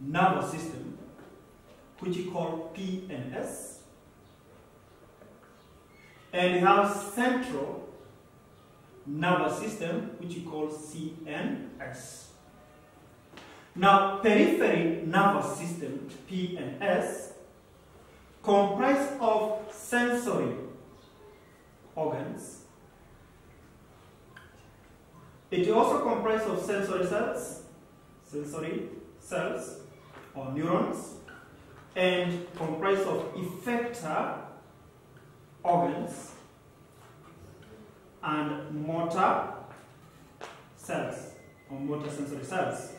nervous system, which we call PNS, and. And have central nervous system, which we call CNS. Now, periphery nervous system, PNS, and S, comprise of sensory organs. It also comprises of sensory cells, sensory cells or neurons, and comprise of effector organs and motor cells or motor sensory cells.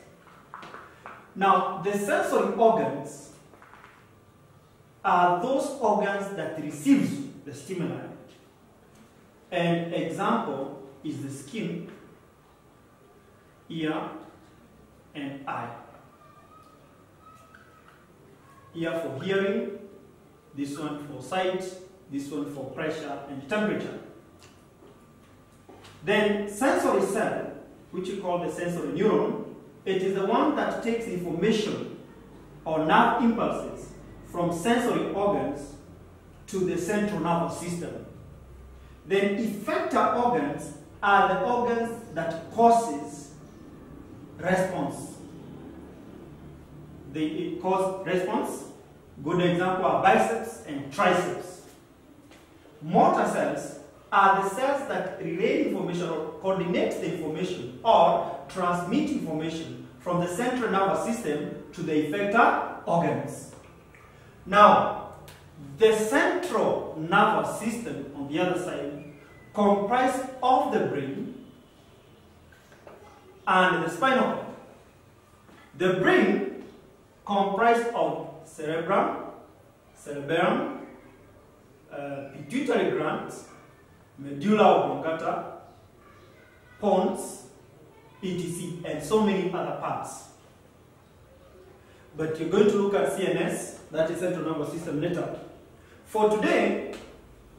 Now, the sensory organs are those organs that receives the stimuli. An example is the skin, ear, and eye. Ear for hearing, this one for sight, this one for pressure and temperature. Then sensory cell, which we call the sensory neuron, it is the one that takes information or nerve impulses from sensory organs to the central nervous system. Then effector organs are the organs that causes response. They cause response. Good example are biceps and triceps. Motor cells are the cells that relay information or coordinate the information or transmit information from the central nervous system to the effector organs. Now, the central nervous system on the other side comprises of the brain and the spinal cord. The brain comprises of cerebrum, cerebellum, uh, pituitary gland, medulla oblongata, pons, etc., and so many other parts. But you're going to look at CNS, that is central nervous system later. For today,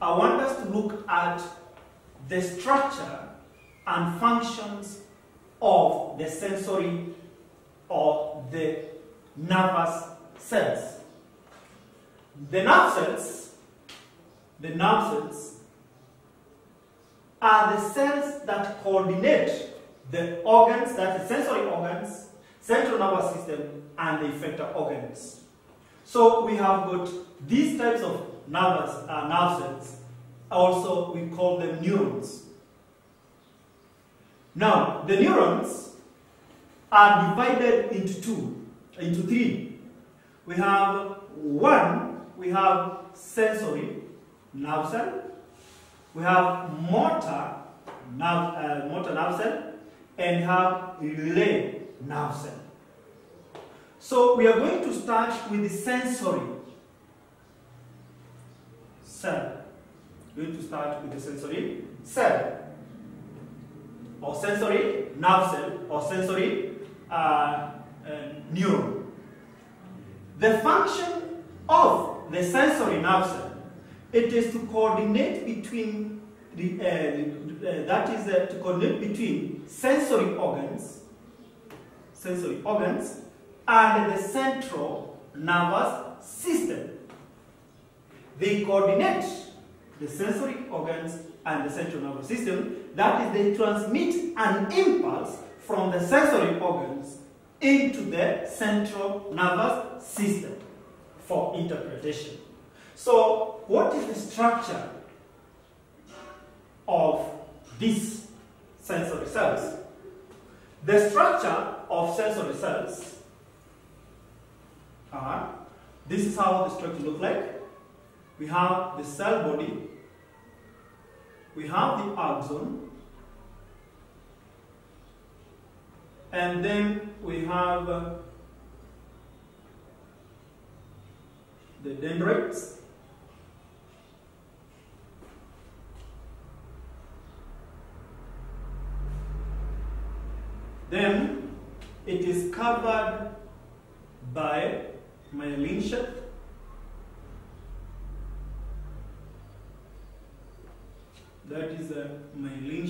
I want us to look at the structure and functions of the sensory or the nervous cells. The nerve cells, the nerve cells are the cells that coordinate the organs, that is sensory organs, central nervous system, and the effector organs. So we have got these types of nervous, uh, nerve cells. Also, we call them neurons. Now, the neurons are divided into two, into three. We have one, we have sensory nerve cell, we have motor nerve, uh, motor nerve cell, and have relay nerve cell. So we are going to start with the sensory cell. We're going to start with the sensory cell or sensory nerve cell or sensory uh, neuron. The function of the sensory nerve cell, it is to coordinate between the, uh, uh, that is uh, to coordinate between sensory organs, sensory organs, and the central nervous system. They coordinate the sensory organs and the central nervous system. That is, they transmit an impulse from the sensory organs into the central nervous system for interpretation. So, what is the structure of these sensory cells? The structure of sensory cells are, this is how the structure looks like. We have the cell body, we have the axon, and then we have uh, the dendrites, then it is covered by myelin sheath that is a myelin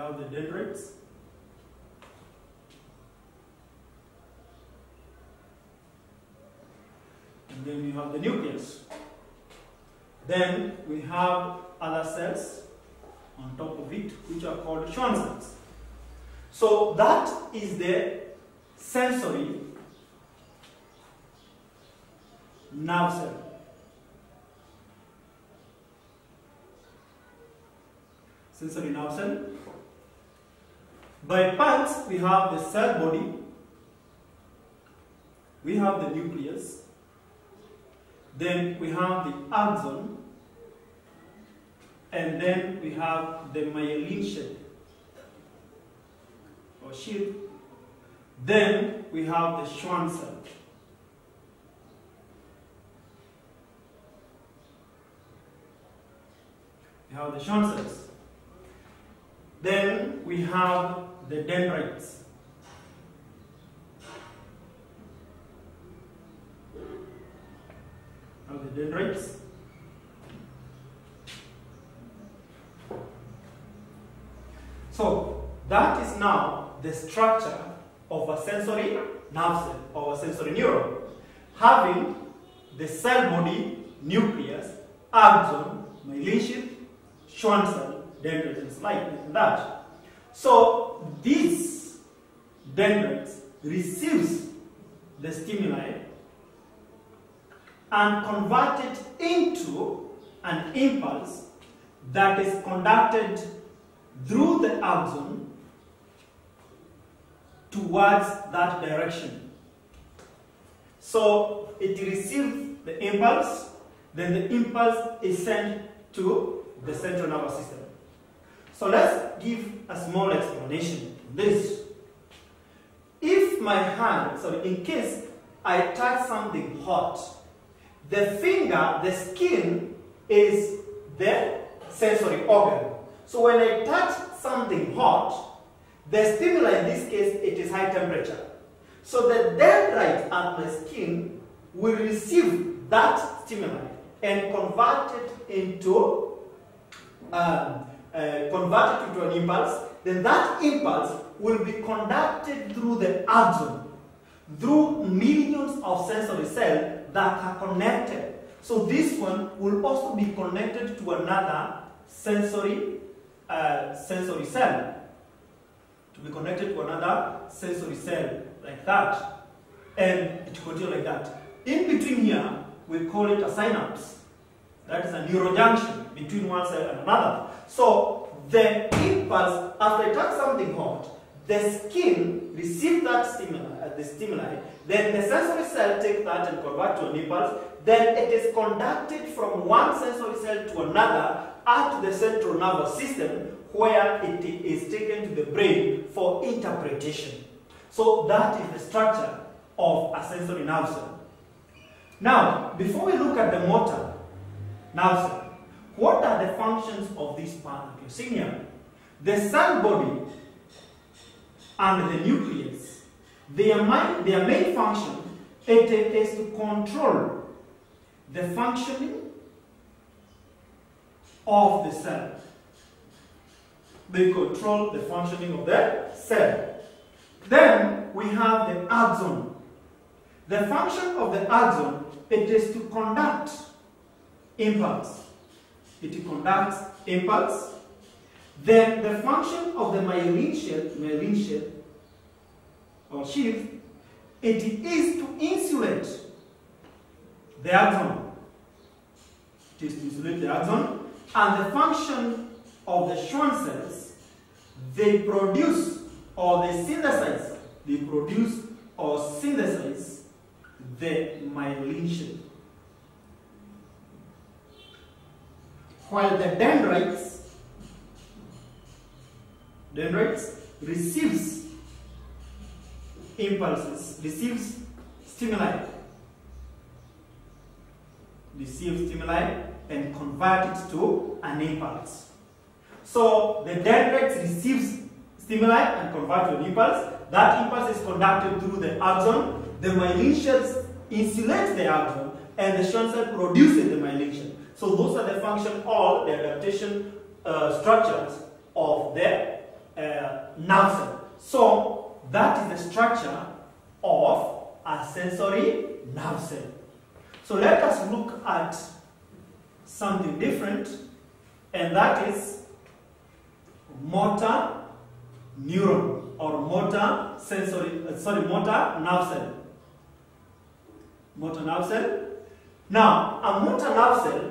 have the dendrites. And then we have the nucleus. Then we have other cells on top of it, which are called Schwann cells. So that is the sensory nerve cell. Sensory nerve cell. By parts, we have the cell body, we have the nucleus, then we have the axon, and then we have the myelin sheath or sheath. Then we have the Schwann cell. We have the Schwann cells. We have the dendrites. Now the dendrites. So that is now the structure of a sensory nerve cell or a sensory neuron, having the cell body, nucleus, axon, myelin sheath, Schwann cell, dendrites, like that. So this dendrites receives the stimuli and convert it into an impulse that is conducted through the axon towards that direction. So it receives the impulse, then the impulse is sent to the central nervous system. So let's give a small explanation to this. If my hand, so in case I touch something hot, the finger, the skin is the sensory organ. So when I touch something hot, the stimuli in this case, it is high temperature. So the dendrite at my skin will receive that stimuli and convert it into um, uh, convert into an impulse. Then that impulse will be conducted through the axon, through millions of sensory cells that are connected. So this one will also be connected to another sensory uh, sensory cell. To be connected to another sensory cell like that. And it continues like that. In between here, we call it a synapse. That is a neurojunction between one cell and another. So the impulse, after I touch something hot, the skin receives that stimuli, uh, the stimuli, then the sensory cell takes that and convert to an impulse, then it is conducted from one sensory cell to another at the central nervous system where it is taken to the brain for interpretation. So that is the structure of a sensory nerve cell. Now, before we look at the motor nerve cell, what are the functions of this here? The cell body and the nucleus, their main, their main function it is to control the functioning of the cell. They control the functioning of the cell. Then we have the axon. The function of the axon it is to conduct impulse. It conducts impulse. Then the function of the myelin sheath, myelin sheath or sheath, it is to insulate the axon. It is to insulate the axon. And the function of the Schwann cells, they produce or they synthesize, they produce or synthesize the myelin sheath. While the dendrites, dendrites receives impulses, receives stimuli, receives stimuli and convert it to an impulse. So the dendrites receives stimuli and convert to an impulse. That impulse is conducted through the axon. The myelin sheath insulates the axon and the Schwann cell produces the myelin. So those are the function, all the adaptation uh, structures of the uh, nerve cell. So that is the structure of a sensory nerve cell. So let us look at something different, and that is motor neuron or motor sensory, uh, sorry, motor nerve cell. Motor nerve cell. Now, a motor nerve cell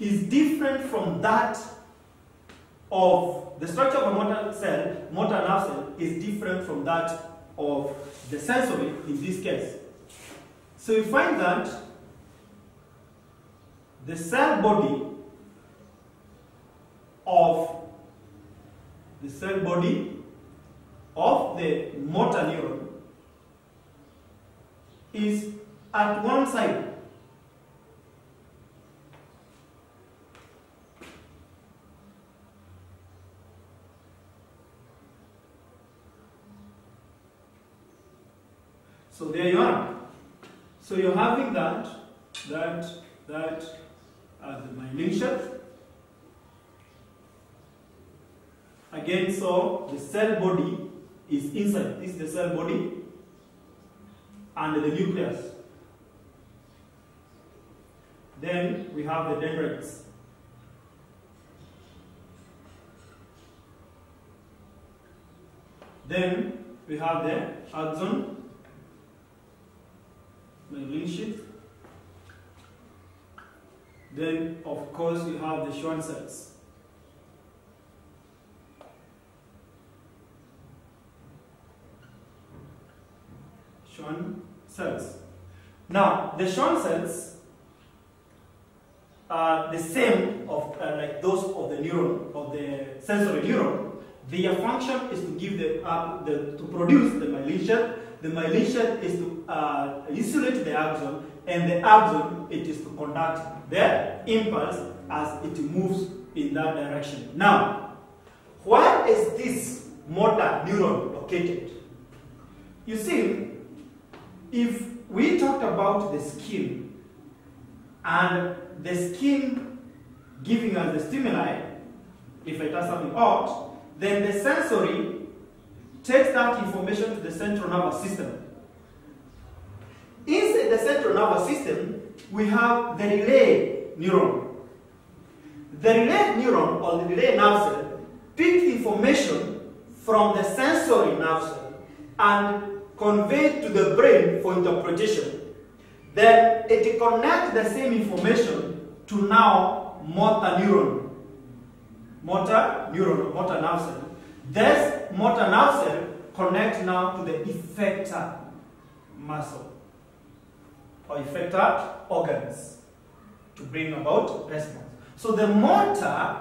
is different from that of the structure of a motor cell, motor nerve cell, is different from that of the sensory in this case. So you find that the cell body of the cell body of the motor neuron is at one side So there you are. So you're having that, that, that as the sheath. Again, so the cell body is inside. This is the cell body and the nucleus. Then we have the dendrites. Then we have the axon myelin sheath. Then, of course, you have the Schwann cells. Schwann cells. Now, the Schwann cells are the same of uh, like those of the neuron, of the sensory neuron. Their function is to give the, uh, the to produce the myelin the myelin is to uh, insulate the axon, and the axon it is to conduct the impulse as it moves in that direction. Now, where is this motor neuron located? You see, if we talked about the skin and the skin giving us the stimuli, if I touch something out, then the sensory takes that information to the central nervous system. Inside the central nervous system, we have the relay neuron. The relay neuron or the relay nerve cell picks information from the sensory nerve cell and convey to the brain for interpretation. Then it connects the same information to now motor neuron. Motor neuron, motor nerve cell. This motor nerve cell connects now to the effector muscle or effector organs to bring about response. So the motor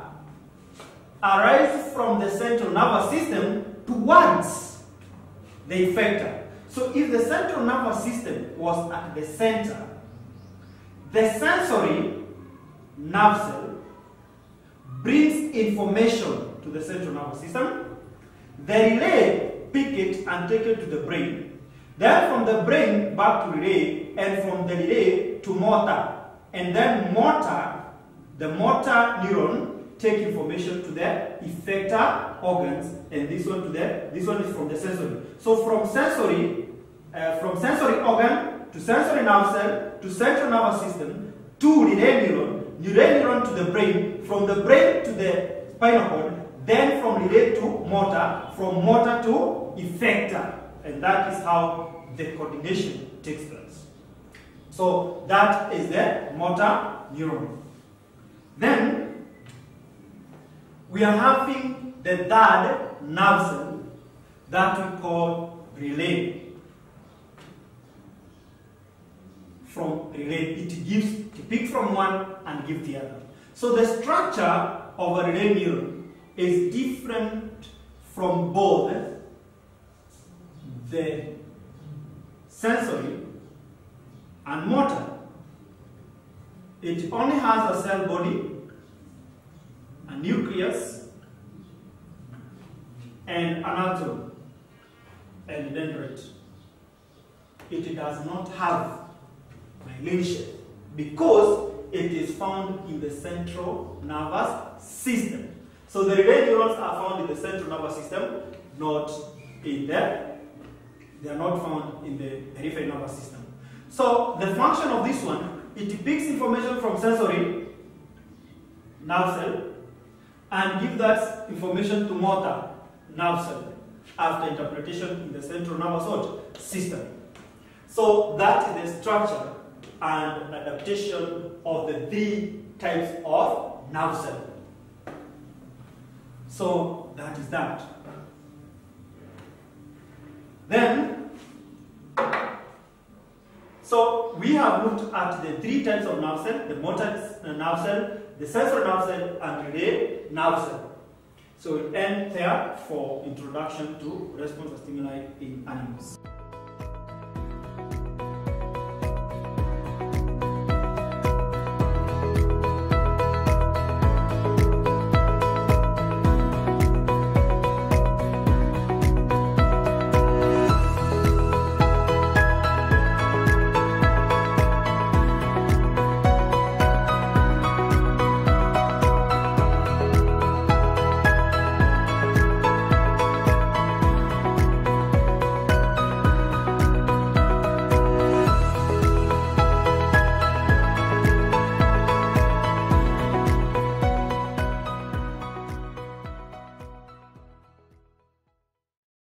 arises from the central nervous system towards the effector. So if the central nervous system was at the center, the sensory nerve cell brings information to the central nervous system the relay pick it and take it to the brain. Then from the brain back to relay, and from the relay to motor. And then motor, the motor neuron take information to the effector organs, and this one to the this one is from the sensory. So from sensory, uh, from sensory organ to sensory nerve cell to central nervous system to relay neuron, relay neuron to the brain, from the brain to the spinal cord, then from relay to motor, from motor to effector. And that is how the coordination takes place. So that is the motor neuron. Then we are having the third nerve cell that we call relay. From relay, it gives, to pick from one and give the other. So the structure of a relay neuron is different from both the sensory and motor. It only has a cell body, a nucleus, and an axon and dendrite. It does not have myelin because it is found in the central nervous system. So the relay neurons are found in the central nervous system, not in the, they are not found in the peripheral nervous system. So the function of this one, it picks information from sensory nerve cell and give that information to motor nerve cell after interpretation in the central nervous system. So that is the structure and adaptation of the three types of nerve cell. So that is that. Then, so we have looked at the three types of nerve cell, the motor uh, nerve cell, the sensory nerve cell, and relay nerve cell. So we end there for introduction to response stimuli in animals.